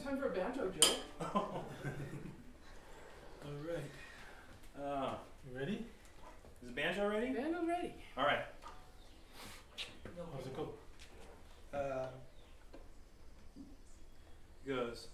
Yeah, time for a banjo, Joe. All right. Oh, You ready? is the banjo ready? Banjo's ready. All right. How does it go? Uh, goes.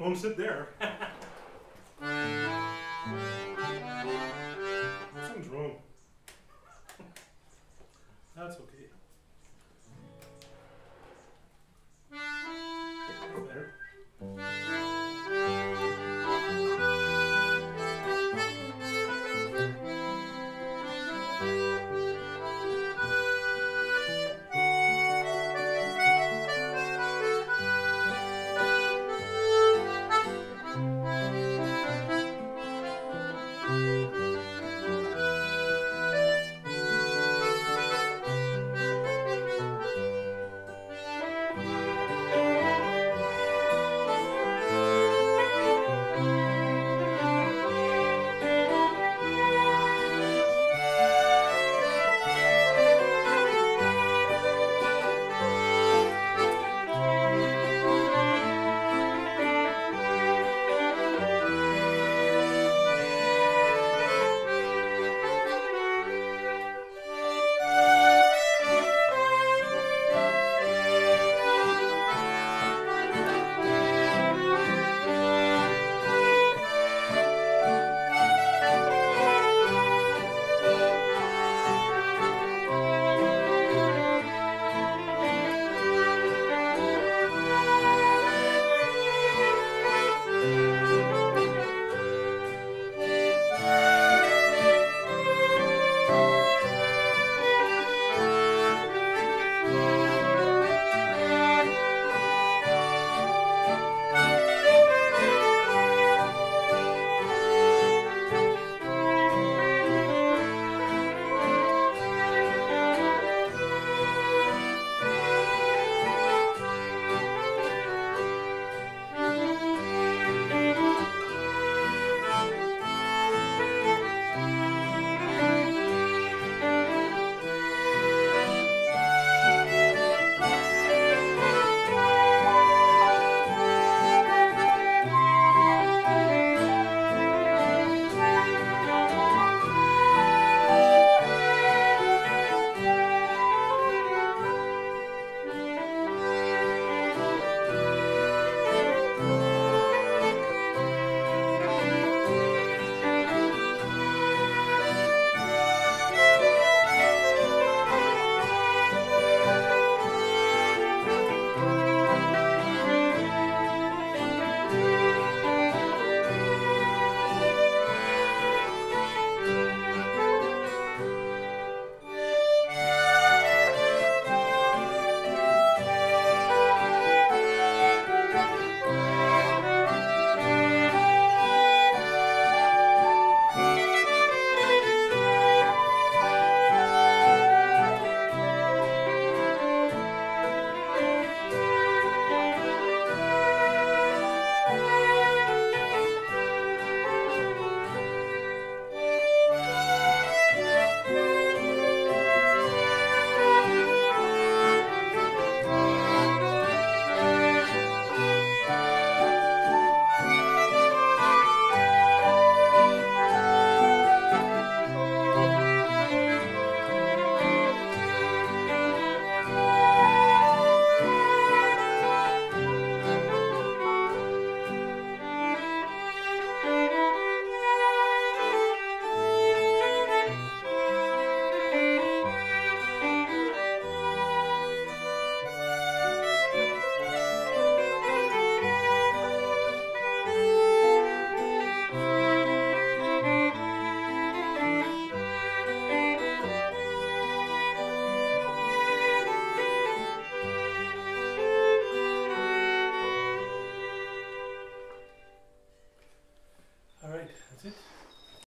Won't sit there. Something's wrong. That's okay.